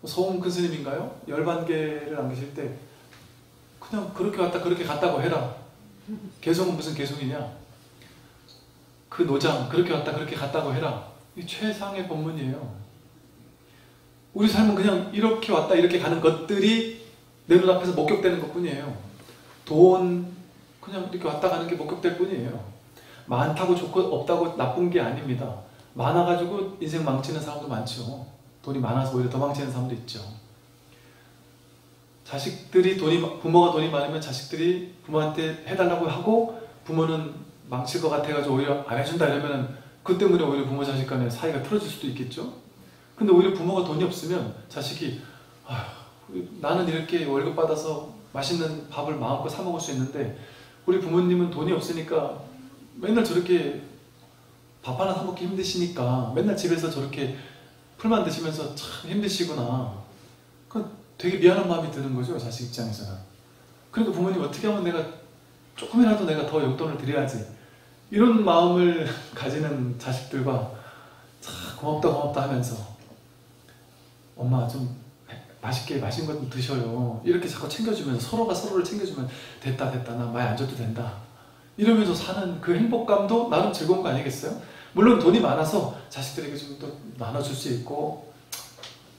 Speaker 1: 소홍 큰 스님인가요? 열반계를 남기실 때 그냥 그렇게 왔다 그렇게 갔다고 해라 개성은 무슨 개성이냐 그 노장 그렇게 왔다 그렇게 갔다고 해라 이 최상의 법문이에요 우리 삶은 그냥 이렇게 왔다 이렇게 가는 것들이 내 눈앞에서 목격되는 것 뿐이에요. 돈 그냥 이렇게 왔다 가는 게 목격될 뿐이에요. 많다고 좋고 없다고 나쁜 게 아닙니다. 많아가지고 인생 망치는 사람도 많죠. 돈이 많아서 오히려 더 망치는 사람도 있죠. 자식들이 돈이 부모가 돈이 많으면 자식들이 부모한테 해달라고 하고 부모는 망칠 것 같아가지고 오히려 안 해준다 이러면 그 때문에 오히려 부모 자식 간에 사이가 틀어질 수도 있겠죠. 근데 오히려 부모가 돈이 없으면 자식이 나는 이렇게 월급 받아서 맛있는 밥을 마음껏 사 먹을 수 있는데 우리 부모님은 돈이 없으니까 맨날 저렇게 밥 하나 사 먹기 힘드시니까 맨날 집에서 저렇게 풀만 드시면서 참 힘드시구나. 그 되게 미안한 마음이 드는 거죠 자식 입장에서는. 그러니까 부모님 어떻게 하면 내가 조금이라도 내가 더 용돈을 드려야지 이런 마음을 [LAUGHS] 가지는 자식들과 참 고맙다 고맙다 하면서 엄마 좀 맛있게 맛있는 것 좀 드셔요. 이렇게 자꾸 챙겨주면서 서로가 서로를 챙겨주면 됐다 됐다 나 많이 안 줘도 된다. 이러면서 사는 그 행복감도 나름 즐거운 거 아니겠어요? 물론 돈이 많아서 자식들에게 좀또 나눠줄 수 있고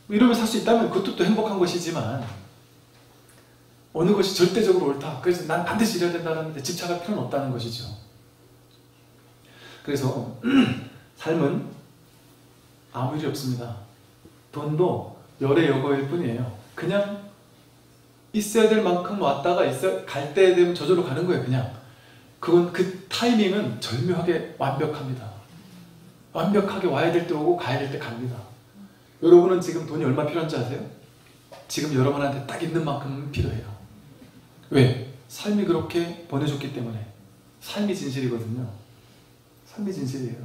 Speaker 1: 이러면서 살 수 있다면 그것도 또 행복한 것이지만 어느 것이 절대적으로 옳다. 그래서 난 반드시 이래야 된다는 데 집착할 필요는 없다는 것이죠. 그래서 [CLEARS THROAT] 삶은 아무 일이 없습니다. 돈도 열의 여거일 뿐이에요. 그냥 있어야 될 만큼 왔다가 있어 갈 때 되면 저절로 가는 거예요. 그냥 그건 그 타이밍은 절묘하게 완벽합니다. 완벽하게 와야 될 때 오고 가야 될 때 갑니다. 여러분은 지금 돈이 얼마 필요한지 아세요? 지금 여러분한테 딱 있는 만큼 필요해요. 왜? 삶이 그렇게 보내줬기 때문에 삶이 진실이거든요. 삶이 진실이에요.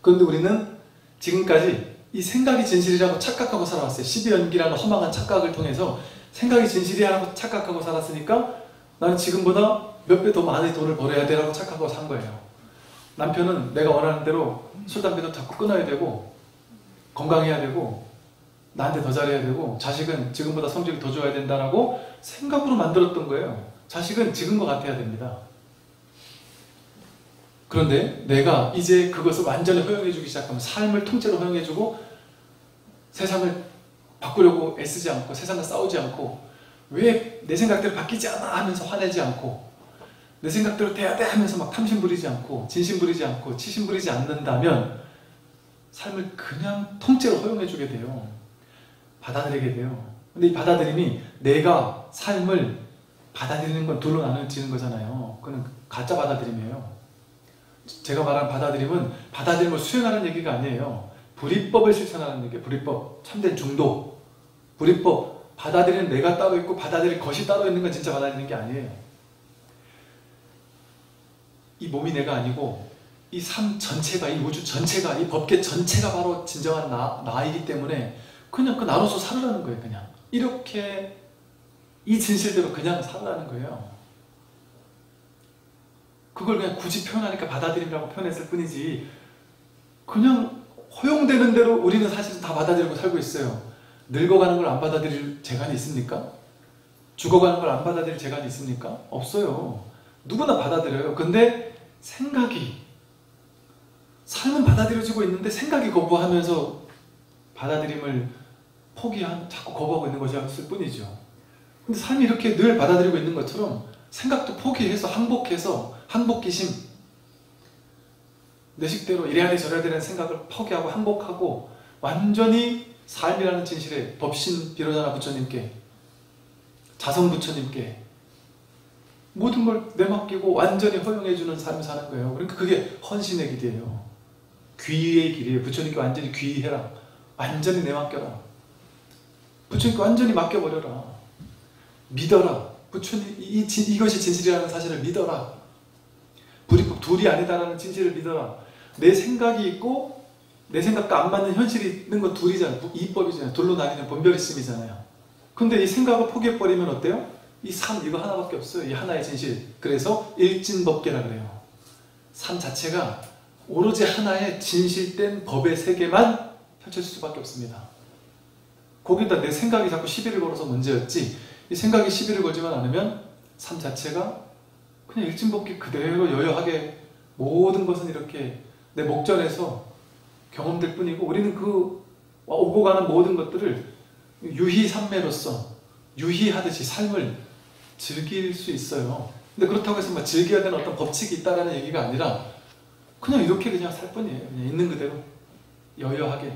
Speaker 1: 그런데 우리는 지금까지 이 생각이 진실이라고 착각하고 살아왔어요. 12연기라는 허망한 착각을 통해서 생각이 진실이라고 착각하고 살았으니까 나는 지금보다 몇 배 더 많은 돈을 벌어야 되라고 착각하고 산 거예요. 남편은 내가 원하는 대로 술, 담배도 자꾸 끊어야 되고 건강해야 되고 나한테 더 잘해야 되고 자식은 지금보다 성적이 더 좋아야 된다라고 생각으로 만들었던 거예요. 자식은 지금과 같아야 됩니다. 그런데 내가 이제 그것을 완전히 허용해주기 시작하면 삶을 통째로 허용해주고 세상을 바꾸려고 애쓰지 않고 세상과 싸우지 않고 왜 내 생각대로 바뀌지 않아 하면서 화내지 않고 내 생각대로 돼야 돼 하면서 막 탐심 부리지 않고 진심 부리지 않고 치심 부리지 않는다면 삶을 그냥 통째로 허용해 주게 돼요. 받아들이게 돼요. 근데 이 받아들임이 내가 삶을 받아들이는 건 둘로 나눠지는 거잖아요. 그건 가짜 받아들임이에요. 제가 말하는 받아들임은 받아들임을 수행하는 얘기가 아니에요. 불이법을 실천하는 얘기예요. 불이법. 참된 중도. 불이법. 받아들이는 내가 따로 있고 받아들일 것이 따로 있는 건 진짜 받아들이는 게 아니에요. 이 몸이 내가 아니고 이 삶 전체가 이 우주 전체가 이 법계 전체가 바로 진정한 나, 나이기 때문에 그냥 그 나로서 살으라는 거예요. 그냥 이렇게 이 진실대로 그냥 살으라는 거예요. 그걸 그냥 굳이 표현하니까 받아들임이라고 표현했을 뿐이지 그냥 허용되는 대로 우리는 사실 다 받아들이고 살고 있어요. 늙어가는 걸 안 받아들일 재간이 있습니까? 죽어가는 걸 안 받아들일 재간이 있습니까? 없어요. 누구나 받아들여요. 근데 생각이 삶은 받아들여지고 있는데 생각이 거부하면서 받아들임을 포기한 자꾸 거부하고 있는 것이었을 뿐이죠. 근데 삶이 이렇게 늘 받아들이고 있는 것처럼 생각도 포기해서 항복해서 항복기심 내 식대로 이래야 돼 저래야 되는 생각을 포기하고 항복하고 완전히 삶이라는 진실에 법신 비로자나 부처님께 자성 부처님께 모든 걸 내맡기고 완전히 허용해주는 삶을 사는 거예요. 그러니까 그게 헌신의 길이에요. 귀의 길이에요. 부처님께 완전히 귀해라. 완전히 내맡겨라. 부처님께 완전히 맡겨버려라. 믿어라. 부처님 이, 이, 이것이 진실이라는 사실을 믿어라. 불이법 둘이 아니다라는 진실을 믿어라. 내 생각이 있고 내 생각과 안 맞는 현실이 있는 건 둘이잖아요. 이법이잖아요. 둘로 나뉘는 분별있음이잖아요. 근데 이 생각을 포기해버리면 어때요? 이 삶 이거 하나밖에 없어요. 이 하나의 진실. 그래서 일진법계라 그래요. 삶 자체가 오로지 하나의 진실된 법의 세계만 펼쳐질 수밖에 없습니다. 거기다 내 생각이 자꾸 시비를 걸어서 문제였지 이 생각이 시비를 걸지만 않으면 삶 자체가 그냥 일진법계 그대로 여여하게 모든 것은 이렇게 내 목전에서 경험될 뿐이고 우리는 그 오고 가는 모든 것들을 유희산매로서 유희하듯이 삶을 즐길 수 있어요. 근데 그렇다고 해서 막 즐겨야 되는 어떤 법칙이 있다라는 얘기가 아니라 그냥 이렇게 그냥 살 뿐이에요. 그냥 있는 그대로 여여하게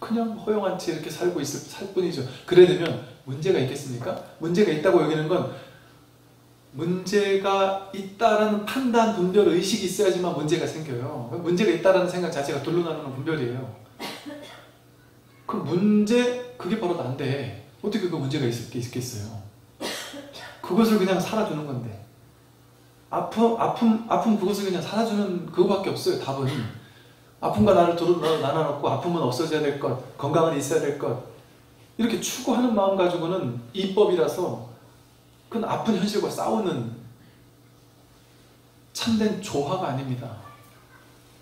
Speaker 1: 그냥 허용한 채 이렇게 살고 있을 살 뿐이죠. 그래 되면 문제가 있겠습니까? 문제가 있다고 여기는 건 문제가 있다라는 판단, 분별, 의식이 있어야지만 문제가 생겨요. 문제가 있다라는 생각 자체가 둘로 나누는 분별이에요. 그 문제, 그게 바로 난데 어떻게 그 문제가 있을 있겠어요? 그것을 그냥 살아주는 건데 아픔, 아픔, 아픔 그것을 그냥 살아주는 그거밖에 없어요. 답은 아픔과 나를 두루 나눠놓고 아픔은 없어져야 될 것, 건강은 있어야 될 것 이렇게 추구하는 마음 가지고는 이법이라서 그건 아픈 현실과 싸우는 참된 조화가 아닙니다.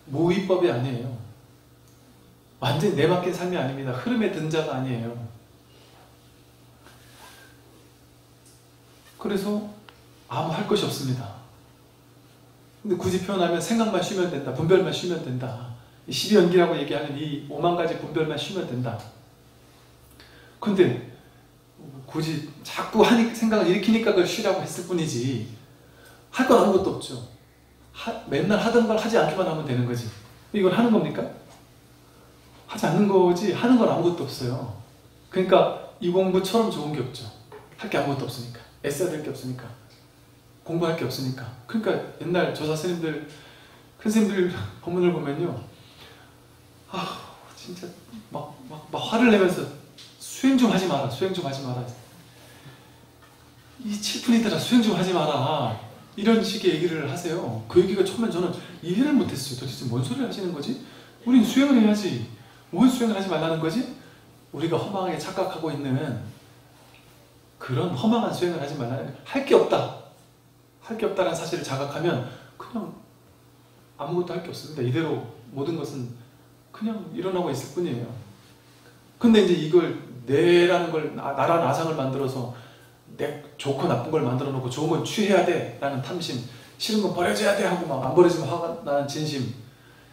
Speaker 1: 무위법이 아니에요. 완전히 내맡긴 삶이 아닙니다. 흐름의 등자가 아니에요. 그래서 아무 할 것이 없습니다. 근데 굳이 표현하면 생각만 쉬면 된다. 분별만 쉬면 된다. 12연기라고 얘기하는 이 5만 가지 분별만 쉬면 된다. 근데 굳이 자꾸 하니, 생각을 일으키니까 그걸 쉬라고 했을 뿐이지 할 건 아무것도 없죠. 하, 맨날 하던 걸 하지 않기만 하면 되는 거지. 이걸 하는 겁니까? 하지 않는 거지 하는 건 아무것도 없어요. 그러니까 이 공부처럼 좋은 게 없죠. 할 게 아무것도 없으니까. 애써야 될 게 없으니까. 공부할 게 없으니까. 그러니까 옛날 조사 스님들, 큰 스님들 [LAUGHS] 법문을 보면요. 아, 진짜 막, 막, 막 화를 내면서 수행 좀 하지 마라. 수행 좀 하지 마라. 이 칠푼이들아 수행 좀 하지 마라. 이런 식의 얘기를 하세요. 그 얘기가 처음엔 저는 이해를 못했어요. 도대체 뭔 소리를 하시는 거지? 우린 수행을 해야지. 뭔 수행을 하지 말라는 거지? 우리가 허망하게 착각하고 있는 그런 허망한 수행을 하지 말라는 할 게 없다. 할 게 없다는 사실을 자각하면 그냥 아무것도 할 게 없습니다. 이대로 모든 것은 그냥 일어나고 있을 뿐이에요. 근데 이제 이걸 내라는 걸 나라는 아상을 만들어서 내 좋고 나쁜 걸 만들어 놓고 좋은 건 취해야 돼. 라는 탐심. 싫은 건 버려줘야 돼 하고 막 안 버려지면 화가 나는 진심.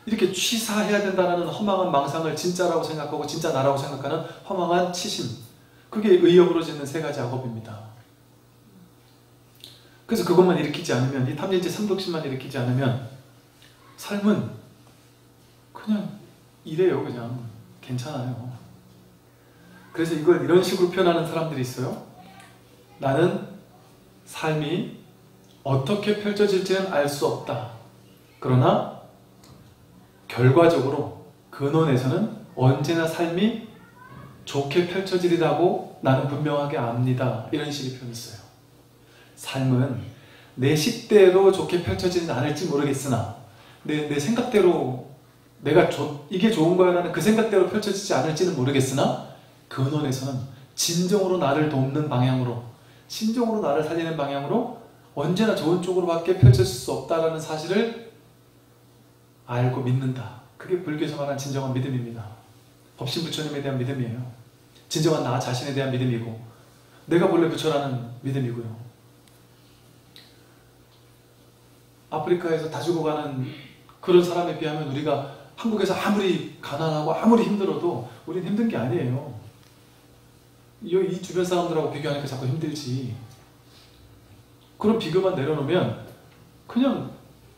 Speaker 1: 이렇게 취사해야 된다는 허망한 망상을 진짜라고 생각하고 진짜 나라고 생각하는 허망한 치심. 그게 의욕으로 짓는 세 가지 악업입니다. 그래서 그것만 일으키지 않으면 이 탐진치 삼독심만 일으키지 않으면 삶은 그냥 이래요 그냥. 괜찮아요. 그래서 이걸 이런 식으로 표현하는 사람들이 있어요 나는 삶이 어떻게 펼쳐질지는 알 수 없다. 그러나 결과적으로 근원에서는 언제나 삶이 좋게 펼쳐지리라고 나는 분명하게 압니다. 이런 식의 표현을 써요. 삶은 내 식대로 좋게 펼쳐지진 않을지 모르겠으나 내, 내 생각대로 내가 조, 이게 좋은 거야 라는 그 생각대로 펼쳐지지 않을지는 모르겠으나 근원에서는 진정으로 나를 돕는 방향으로 신종으로 나를 살리는 방향으로 언제나 좋은 쪽으로밖에 펼쳐질 수 없다라는 사실을 알고 믿는다. 그게 불교에서 말하는 진정한 믿음입니다. 법신 부처님에 대한 믿음이에요. 진정한 나 자신에 대한 믿음이고 내가 본래 부처라는 믿음이고요. 아프리카에서 다 죽어가는 그런 사람에 비하면 우리가 한국에서 아무리 가난하고 아무리 힘들어도 우리는 힘든 게 아니에요. 이 주변 사람들하고 비교하니까 자꾸 힘들지. 그런 비교만 내려놓으면 그냥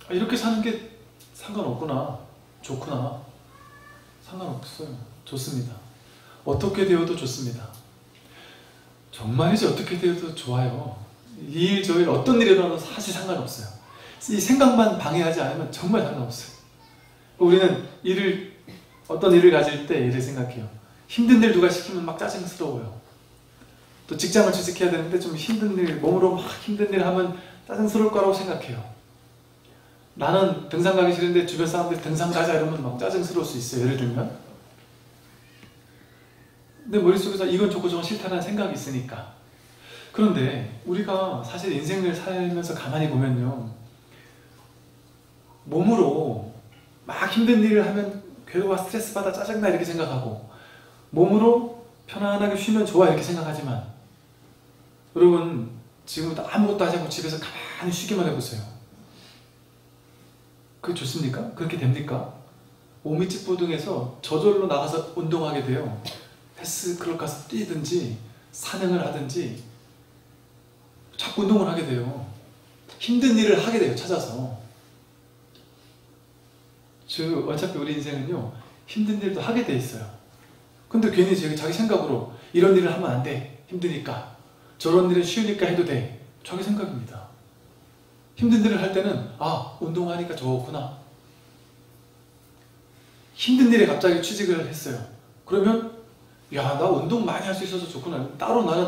Speaker 1: 아, 이렇게 사는 게 상관없구나. 좋구나. 상관없어요. 좋습니다. 어떻게 되어도 좋습니다. 정말이지 어떻게 되어도 좋아요. 이 일, 저 일, 어떤 일이 일어나도 사실 상관없어요. 이 생각만 방해하지 않으면 정말 상관없어요. 우리는 일을, 어떤 일을 가질 때 일을 생각해요. 힘든 일 누가 시키면 막 짜증스러워요. 또 직장을 취직해야 되는데 좀 힘든 일, 몸으로 막 힘든 일 하면 짜증스러울 거라고 생각해요. 나는 등산 가기 싫은데 주변 사람들이 등산 가자 이러면 막 짜증스러울 수 있어요. 예를 들면. 내 머릿속에서 이건 좋고 저건 싫다는 생각이 있으니까. 그런데 우리가 사실 인생을 살면서 가만히 보면요. 몸으로 막 힘든 일을 하면 괴로워 스트레스 받아 짜증나 이렇게 생각하고 몸으로 편안하게 쉬면 좋아 이렇게 생각하지만 여러분 지금부터 아무것도 하지 않고 집에서 가만히 쉬기만 해보세요. 그게 좋습니까? 그렇게 됩니까? 오미집보등에서 저절로 나가서 운동하게 돼요. 헬스클럽 가서 뛰든지 산행을 하든지 자꾸 운동을 하게 돼요. 힘든 일을 하게 돼요. 찾아서. 즉 어차피 우리 인생은요 힘든 일도 하게 돼 있어요. 근데 괜히 자기 생각으로 이런 일을 하면 안 돼. 힘드니까. 저런 일은 쉬우니까 해도 돼. 자기 생각입니다. 힘든 일을 할 때는 아 운동하니까 좋구나. 힘든 일에 갑자기 취직을 했어요. 그러면 야 나 운동 많이 할 수 있어서 좋구나. 따로 나는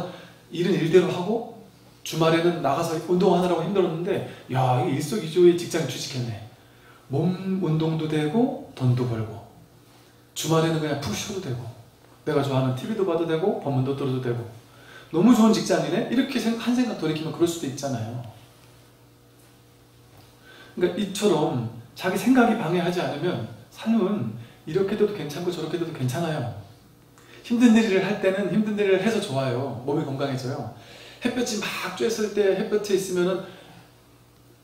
Speaker 1: 일은 일대로 하고 주말에는 나가서 운동하느라고 힘들었는데 야 일석이조의 직장 취직했네. 몸 운동도 되고 돈도 벌고 주말에는 그냥 푹 쉬어도 되고 내가 좋아하는 TV도 봐도 되고 법문도 들어도 되고 너무 좋은 직장이네? 이렇게 한 생각 돌이키면 그럴 수도 있잖아요. 그러니까 이처럼 자기 생각이 방해하지 않으면 삶은 이렇게 돼도 괜찮고 저렇게 돼도 괜찮아요. 힘든 일을 할 때는 힘든 일을 해서 좋아요. 몸이 건강해져요. 햇볕이 막 쬐었을 때 햇볕에 있으면은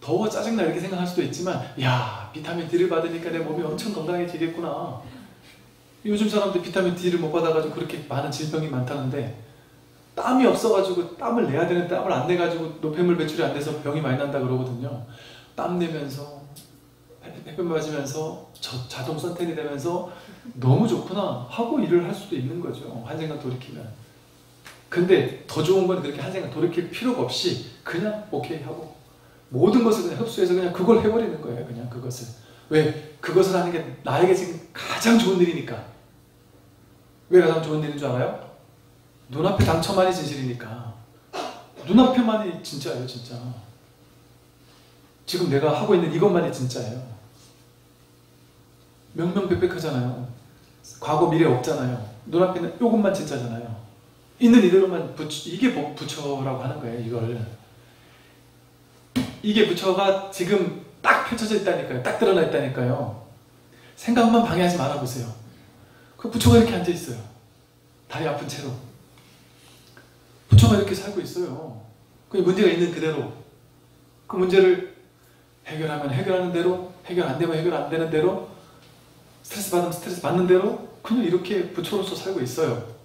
Speaker 1: 더워 짜증나 이렇게 생각할 수도 있지만 야 비타민 D를 받으니까 내 몸이 엄청 건강해지겠구나. 요즘 사람들 비타민 D를 못 받아가지고 그렇게 많은 질병이 많다는데 땀이 없어가지고 땀을 내야 되는데 땀을 안 내가지고 노폐물 배출이 안 돼서 병이 많이 난다 그러거든요. 땀 내면서 햇볕 맞으면서 자동 선텐이 되면서 너무 좋구나 하고 일을 할 수도 있는 거죠. 한 생각 돌이키면. 근데 더 좋은 건 그렇게 한 생각 돌이킬 필요가 없이 그냥 오케이 하고 모든 것을 그냥 흡수해서 그냥 그걸 해버리는 거예요. 그냥 그것을. 왜? 그것을 하는 게 나에게 지금 가장 좋은 일이니까. 왜 가장 좋은 일인 줄 알아요? 눈앞에 당첨만이 진실이니까. 눈앞에만이 진짜예요, 진짜. 지금 내가 하고 있는 이것만이 진짜예요. 명명백백하잖아요. 과거 미래 없잖아요. 눈앞에는 이것만 진짜잖아요. 있는 이대로만 부처, 이게 부처라고 하는 거예요, 이걸. 이게 부처가 지금 딱 펼쳐져 있다니까요. 딱 드러나 있다니까요. 생각만 방해하지 말아보세요. 그 부처가 이렇게 앉아있어요. 다리 아픈 채로. 부처가 이렇게 살고 있어요. 그 문제가 있는 그대로. 그 문제를 해결하면 해결하는 대로, 해결 안 되면 해결 안 되는 대로, 스트레스 받으면 스트레스 받는 대로, 그냥 이렇게 부처로서 살고 있어요.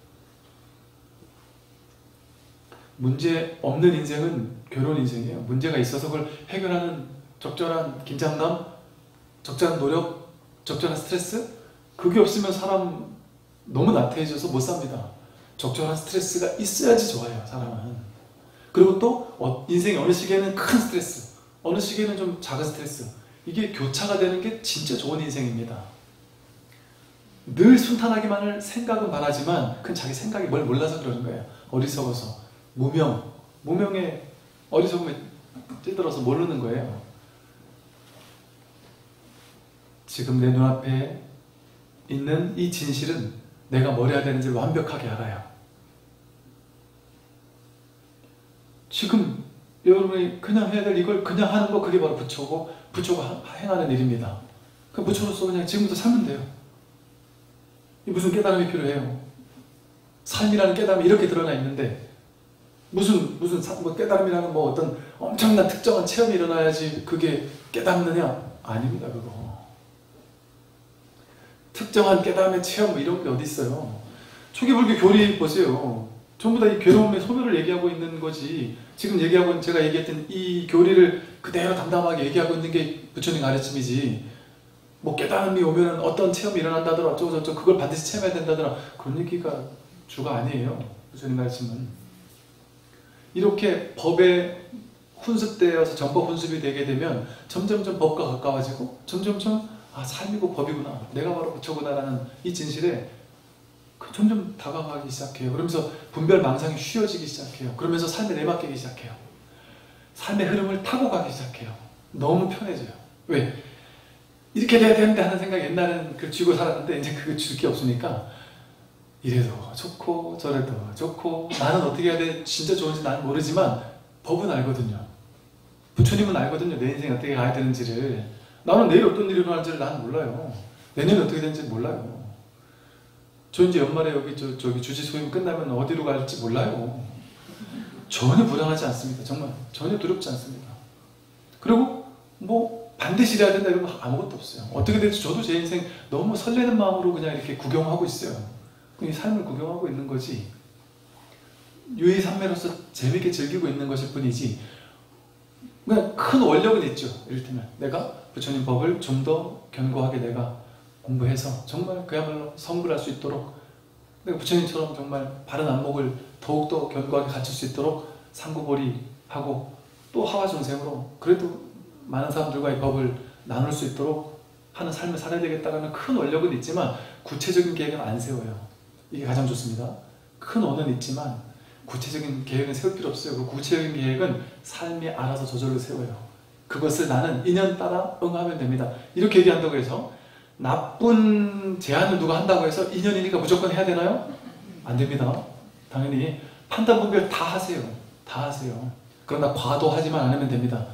Speaker 1: 문제 없는 인생은 괴로운 인생이에요. 문제가 있어서 그걸 해결하는 적절한 긴장감, 적절한 노력, 적절한 스트레스 그게 없으면 사람 너무 나태해져서 못 삽니다. 적절한 스트레스가 있어야지 좋아요, 사람은. 그리고 또 어, 인생의 어느 시기에는 큰 스트레스, 어느 시기에는 좀 작은 스트레스 이게 교차가 되는 게 진짜 좋은 인생입니다. 늘 순탄하기만을 생각은 바라지만 그건 자기 생각이 뭘 몰라서 그러는 거예요. 어리석어서. 무명, 무명에 어리석음에 찌들어서 모르는 거예요. 지금 내 눈앞에 있는 이 진실은 내가 뭘 해야 되는지 완벽하게 알아요. 지금 여러분이 그냥 해야 될 이걸 그냥 하는 거 그게 바로 부처고 부처가 행하는 일입니다. 그 부처로서 그냥 지금부터 살면 돼요. 무슨 깨달음이 필요해요? 삶이라는 깨달음이 이렇게 드러나 있는데 무슨 무슨 뭐 깨달음이라는 뭐 어떤 엄청난 특정한 체험이 일어나야지 그게 깨닫느냐? 아닙니다 그거. 특정한 깨달음의 체험 뭐 이런 게 어디 있어요? 초기 불교 교리 보세요. 전부 다 이 괴로움의 소멸을 얘기하고 있는 거지. 지금 얘기하고 제가 얘기했던 이 교리를 그대로 담담하게 얘기하고 있는 게 부처님 가르침이지. 뭐 깨달음이 오면 어떤 체험이 일어난다더라 어쩌고 저쩌고 그걸 반드시 체험해야 된다더라 그런 얘기가 주가 아니에요. 부처님 가르침은. 이렇게 법에 훈습되어서 정법 훈습이 되게 되면 점점점 법과 가까워지고 점점점 아 삶이고 법이구나 내가 바로 부처구나라는 이 진실에 그 점점 다가가기 시작해요. 그러면서 분별 망상이 쉬워지기 시작해요. 그러면서 삶에 내맡기기 시작해요. 삶의 흐름을 타고 가기 시작해요. 너무 편해져요. 왜? 이렇게 돼야 되는데 하는 생각 옛날에는 그 쥐고 살았는데 이제 그거 줄 게 없으니까 이래도 좋고 저래도 좋고 나는 어떻게 해야 돼 진짜 좋은지 나는 모르지만 법은 알거든요. 부처님은 알거든요. 내 인생 어떻게 가야 되는지를. 나는 내일 어떤 일이 일어날지를 나는 몰라요. 내년에 어떻게 되는지 몰라요. 저 이제 연말에 여기 저, 저기 주지 소임 끝나면 어디로 갈지 몰라요. 전혀 불안하지 않습니다. 정말 전혀 두렵지 않습니다. 그리고 뭐 반드시 이래야 된다 이런 거 아무것도 없어요. 어떻게 될지 저도 제 인생 너무 설레는 마음으로 그냥 이렇게 구경하고 있어요. 이 삶을 구경하고 있는 거지. 유의삼매로서 재밌게 즐기고 있는 것일 뿐이지. 큰 원력은 있죠. 이를테면 내가 부처님 법을 좀 더 견고하게 내가 공부해서 정말 그야말로 성불할 수 있도록 내가 부처님처럼 정말 바른 안목을 더욱더 견고하게 갖출 수 있도록 상구보리하고 또 하와중생으로 그래도 많은 사람들과의 법을 나눌 수 있도록 하는 삶을 살아야 되겠다는 큰 원력은 있지만 구체적인 계획은 안 세워요. 이게 가장 좋습니다. 큰 원은 있지만 구체적인 계획은 세울 필요 없어요. 그 구체적인 계획은 삶이 알아서 저절로 세워요. 그것을 나는 인연 따라 응하면 됩니다. 이렇게 얘기한다고 해서 나쁜 제안을 누가 한다고 해서 인연이니까 무조건 해야 되나요? 안 됩니다. 당연히 판단 분별 다 하세요. 다 하세요. 그러나 과도하지만 않으면 됩니다.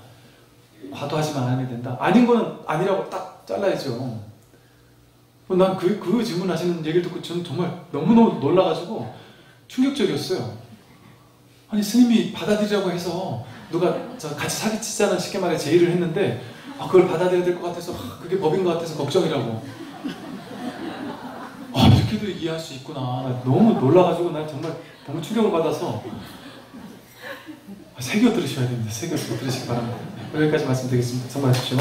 Speaker 1: 과도하지만 않으면 된다. 아닌 거는 아니라고 딱 잘라야죠. 난 그, 그 질문 하시는 얘기를 듣고 저는 정말 너무너무 놀라가지고 충격적이었어요. 아니, 스님이 받아들이라고 해서 누가 저 같이 사기치자는 쉽게 말해 제의를 했는데 아, 그걸 받아들여야 될 것 같아서 아, 그게 법인 것 같아서 걱정이라고. 아, 이렇게도 이해할 수 있구나. 나 너무 놀라가지고 난 정말 너무 충격을 받아서 새겨 들으셔야 됩니다. 새겨 들으시기 바랍니다. 여기까지 말씀드리겠습니다. 성공하십시오.